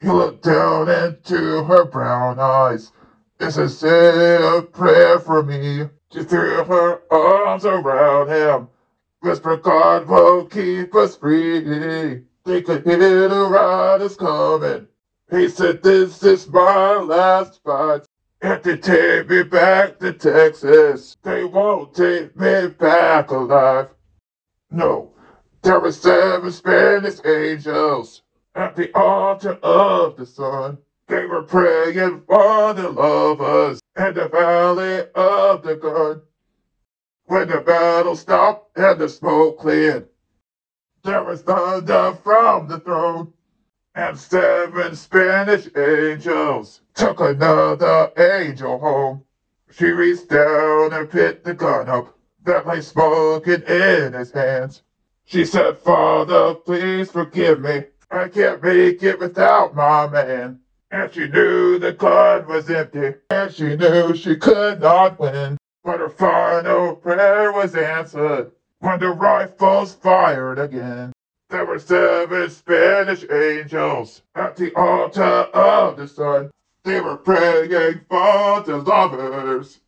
He looked down into her brown eyes. This is a prayer for me. She threw her arms around him. Whispered, God will keep us free. They could hear the riders coming. He said, This is my last fight. If they take me back to Texas, they won't take me back alive. No, there were seven Spanish angels at the altar of the sun. They were praying for the lovers in the valley of the gun. When the battle stopped and the smoke cleared, there was thunder from the throne. And seven Spanish angels took another angel home. She reached down and picked the gun up that lay smoking in his hands. She said, Father, please forgive me. I can't make it without my man. And she knew the gun was empty, and she knew she could not win. But her final prayer was answered when the rifles fired again. There were seven Spanish angels at the altar of the sun. They were praying for the lovers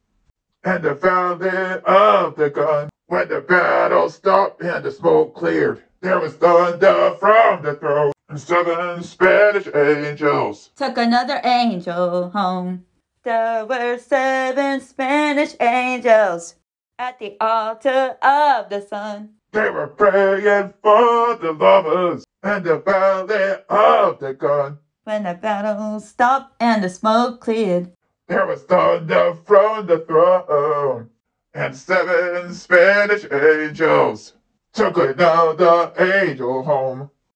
and the valley of the gun. When the battle stopped and the smoke cleared, there was thunder from the throne. And seven Spanish angels took another angel home. There were seven Spanish angels at the altar of the sun. They were praying for the lovers and the valley of the gun. When the battle stopped and the smoke cleared, there was thunder from the throne, and seven Spanish angels took another angel home.